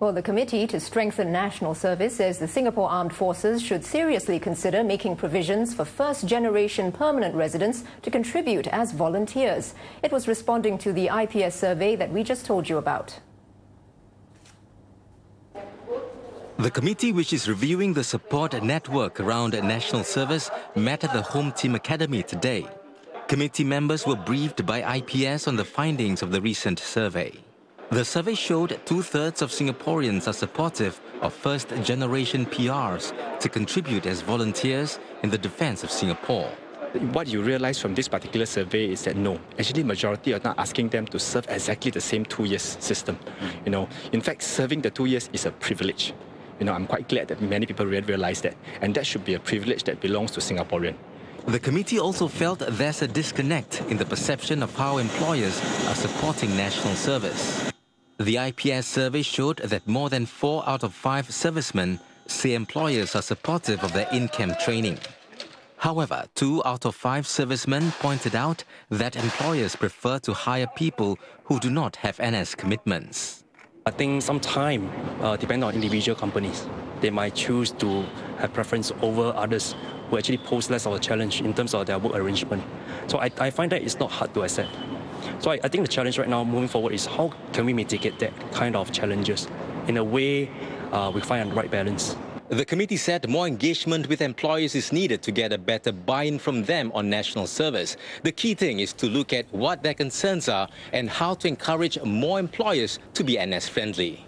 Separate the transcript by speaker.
Speaker 1: Well, the Committee to Strengthen National Service says the Singapore Armed Forces should seriously consider making provisions for first generation permanent residents to contribute as volunteers. It was responding to the IPS survey that we just told you about.
Speaker 2: The committee, which is reviewing the support network around national service, met at the Home Team Academy today. Committee members were briefed by IPS on the findings of the recent survey. The survey showed two-thirds of Singaporeans are supportive of first-generation PRs to contribute as volunteers in the defense of Singapore.
Speaker 3: What you realize from this particular survey is that no, actually majority are not asking them to serve exactly the same two years system. You know, in fact, serving the two years is a privilege. You know, I'm quite glad that many people realize that, and that should be a privilege that belongs to Singaporean.
Speaker 2: The committee also felt there's a disconnect in the perception of how employers are supporting national service. The IPS survey showed that more than four out of five servicemen say employers are supportive of their in-camp training. However, two out of five servicemen pointed out that employers prefer to hire people who do not have NS commitments.
Speaker 4: I think sometimes, uh, depending on individual companies, they might choose to have preference over others who actually pose less of a challenge in terms of their work arrangement. So I, I find that it's not hard to accept. So I, I think the challenge right now moving forward is how can we mitigate that kind of challenges in a way uh, we find the right balance.
Speaker 2: The committee said more engagement with employers is needed to get a better buy-in from them on national service. The key thing is to look at what their concerns are and how to encourage more employers to be NS friendly.